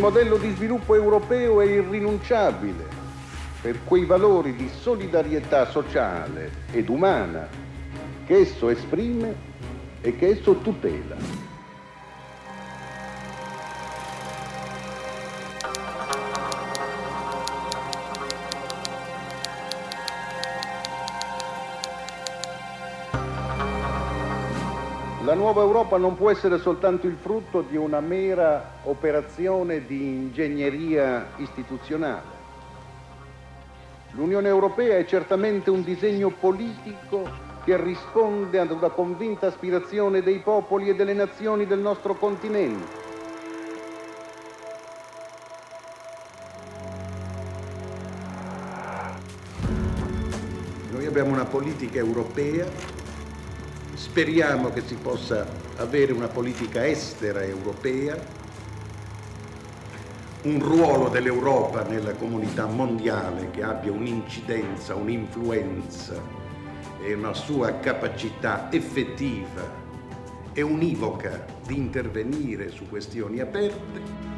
modello di sviluppo europeo è irrinunciabile per quei valori di solidarietà sociale ed umana che esso esprime e che esso tutela. La nuova Europa non può essere soltanto il frutto di una mera operazione di ingegneria istituzionale. L'Unione Europea è certamente un disegno politico che risponde ad una convinta aspirazione dei popoli e delle nazioni del nostro continente. Noi abbiamo una politica europea Speriamo che si possa avere una politica estera europea, un ruolo dell'Europa nella comunità mondiale che abbia un'incidenza, un'influenza e una sua capacità effettiva e univoca di intervenire su questioni aperte.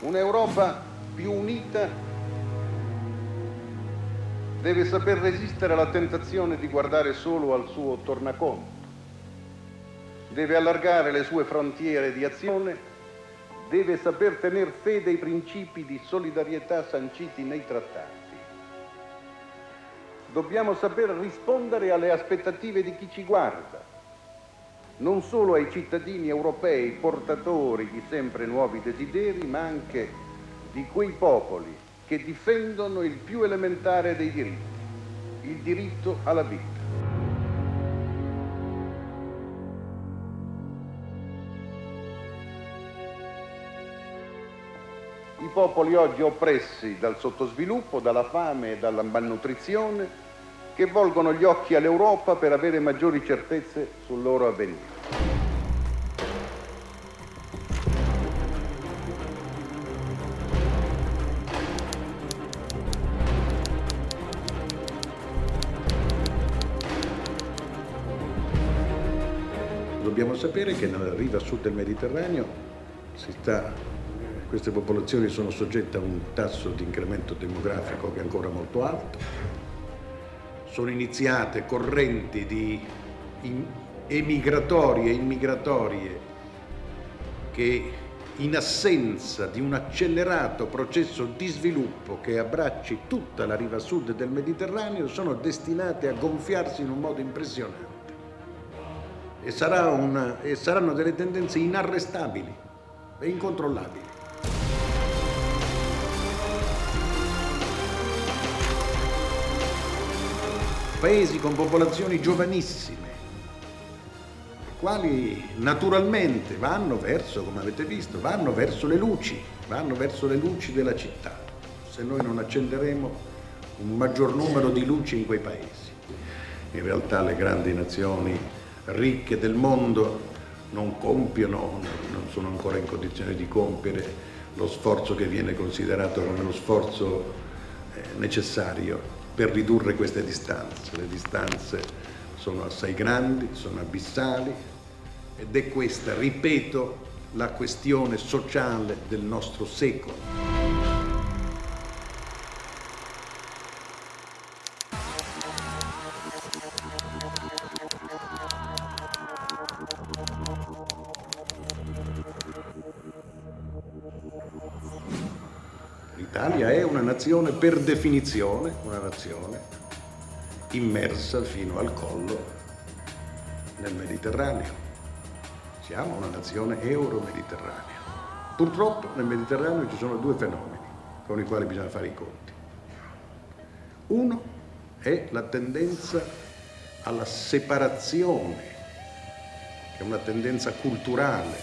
Un'Europa più unita deve saper resistere alla tentazione di guardare solo al suo tornaconto, deve allargare le sue frontiere di azione, deve saper tener fede ai principi di solidarietà sanciti nei trattati. Dobbiamo saper rispondere alle aspettative di chi ci guarda, non solo ai cittadini europei portatori di sempre nuovi desideri, ma anche di quei popoli che difendono il più elementare dei diritti, il diritto alla vita. I popoli oggi oppressi dal sottosviluppo, dalla fame e dalla malnutrizione che volgono gli occhi all'Europa per avere maggiori certezze sul loro avvenire. Dobbiamo sapere che nella riva sud del Mediterraneo sta, queste popolazioni sono soggette a un tasso di incremento demografico che è ancora molto alto, sono iniziate correnti di emigratorie e immigratorie che in assenza di un accelerato processo di sviluppo che abbracci tutta la riva sud del Mediterraneo sono destinate a gonfiarsi in un modo impressionante e, sarà una, e saranno delle tendenze inarrestabili e incontrollabili. Paesi con popolazioni giovanissime, quali naturalmente vanno verso, come avete visto, vanno verso le luci, vanno verso le luci della città, se noi non accenderemo un maggior numero di luci in quei paesi. In realtà le grandi nazioni ricche del mondo non compiono, non sono ancora in condizione di compiere lo sforzo che viene considerato come lo sforzo eh, necessario per ridurre queste distanze. Le distanze sono assai grandi, sono abissali ed è questa, ripeto, la questione sociale del nostro secolo. L'Italia è una nazione per definizione, una nazione immersa fino al collo nel Mediterraneo. Siamo una nazione euro-mediterranea. Purtroppo nel Mediterraneo ci sono due fenomeni con i quali bisogna fare i conti. Uno è la tendenza alla separazione, che è una tendenza culturale,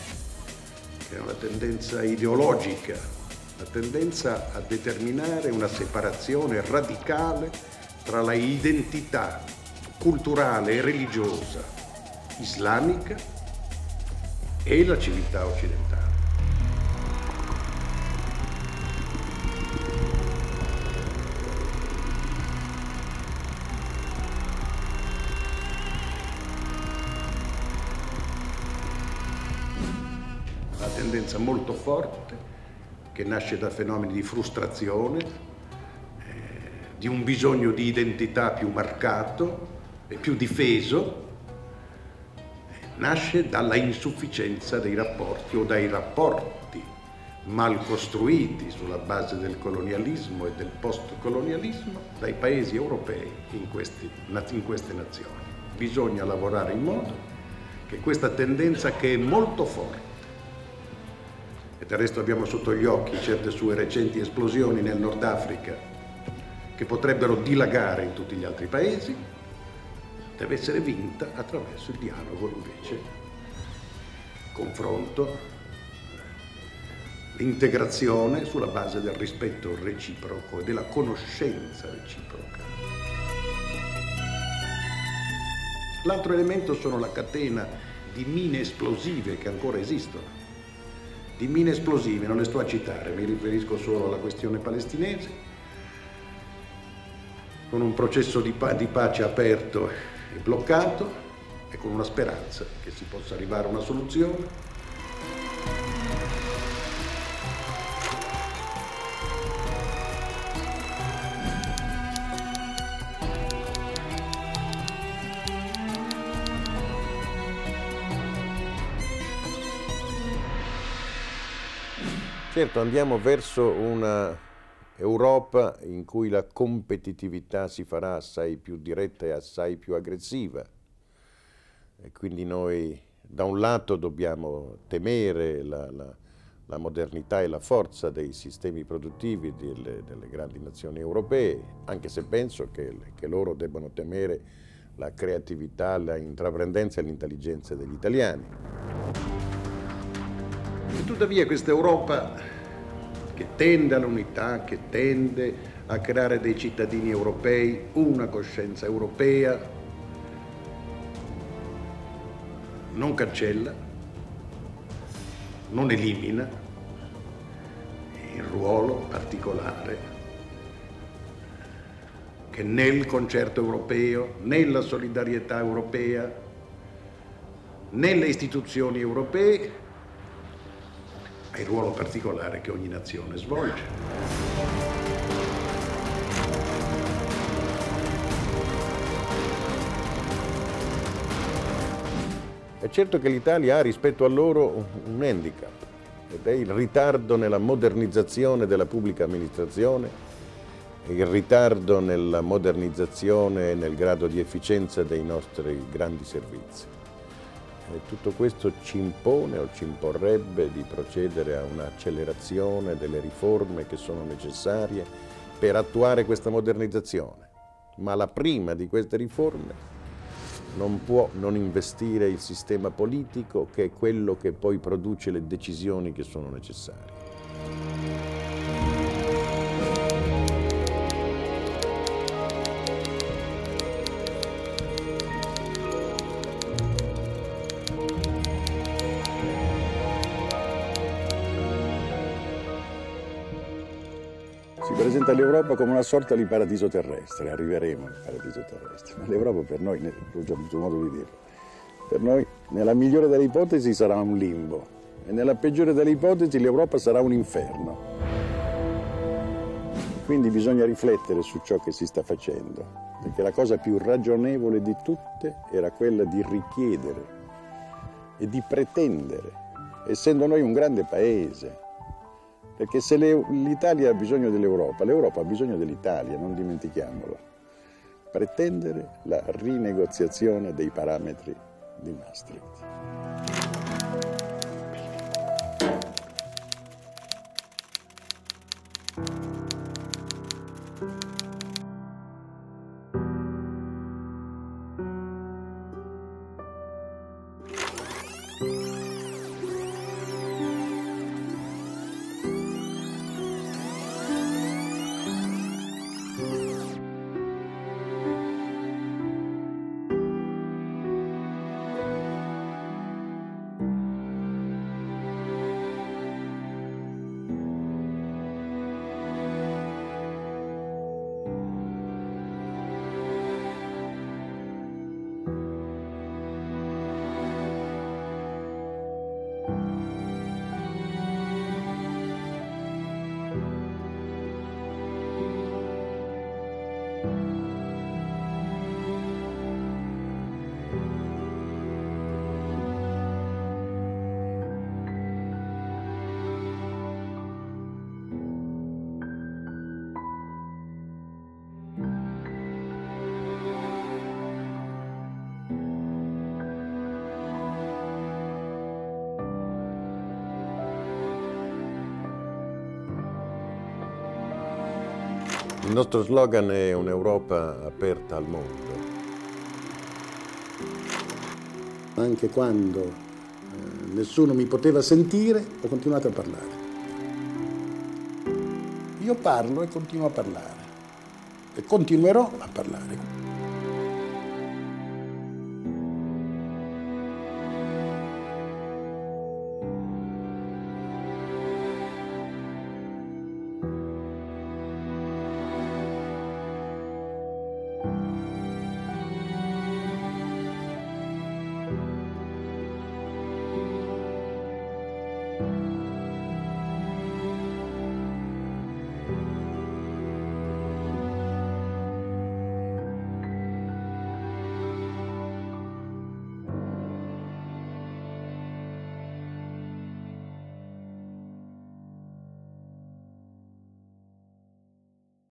che è una tendenza ideologica la tendenza a determinare una separazione radicale tra la identità culturale e religiosa islamica e la civiltà occidentale. La tendenza molto forte che nasce da fenomeni di frustrazione, eh, di un bisogno di identità più marcato e più difeso, nasce dalla insufficienza dei rapporti o dai rapporti mal costruiti sulla base del colonialismo e del postcolonialismo dai paesi europei in, questi, in queste nazioni. Bisogna lavorare in modo che questa tendenza che è molto forte e del resto abbiamo sotto gli occhi certe sue recenti esplosioni nel Nord Africa che potrebbero dilagare in tutti gli altri paesi, deve essere vinta attraverso il dialogo invece, confronto, l'integrazione sulla base del rispetto reciproco e della conoscenza reciproca. L'altro elemento sono la catena di mine esplosive che ancora esistono di mine esplosive, non le sto a citare, mi riferisco solo alla questione palestinese, con un processo di, pa di pace aperto e bloccato e con una speranza che si possa arrivare a una soluzione Certo, andiamo verso una Europa in cui la competitività si farà assai più diretta e assai più aggressiva. E quindi noi da un lato dobbiamo temere la, la, la modernità e la forza dei sistemi produttivi delle, delle, grandi nazioni europee, anche se penso che, che loro debbano temere la creatività, la intraprendenza e l'intelligenza degli italiani. E tuttavia questa Europa che tende all'unità, che tende a creare dei cittadini europei, una coscienza europea, non cancella, non elimina il ruolo particolare che nel concerto europeo, nella solidarietà europea, nelle istituzioni europee è il ruolo particolare che ogni nazione svolge. È certo che l'Italia ha rispetto a loro un handicap ed è il ritardo nella modernizzazione della pubblica amministrazione, il ritardo nella modernizzazione e nel grado di efficienza dei nostri grandi servizi. E tutto questo ci impone o ci imporrebbe di procedere a un'accelerazione delle riforme che sono necessarie per attuare questa modernizzazione. Ma la prima di queste riforme non può non investire il sistema politico che è quello che poi produce le decisioni che sono necessarie. Presenta l'Europa come una sorta di paradiso terrestre, arriveremo al paradiso terrestre, ma l'Europa per noi, ho già avuto modo di dirlo, per noi nella migliore delle ipotesi sarà un limbo e nella peggiore delle ipotesi l'Europa sarà un inferno. Quindi bisogna riflettere su ciò che si sta facendo, perché la cosa più ragionevole di tutte era quella di richiedere e di pretendere, essendo noi un grande paese, perché se l'Italia ha bisogno dell'Europa, l'Europa ha bisogno dell'Italia, non dimentichiamolo. Pretendere la rinegoziazione dei parametri di Maastricht. Bene. Nostro slogan è un'Europa aperta al mondo. Anche quando eh, nessuno mi poteva sentire, ho continuato a parlare. Io parlo e continuo a parlare e continuerò a parlare.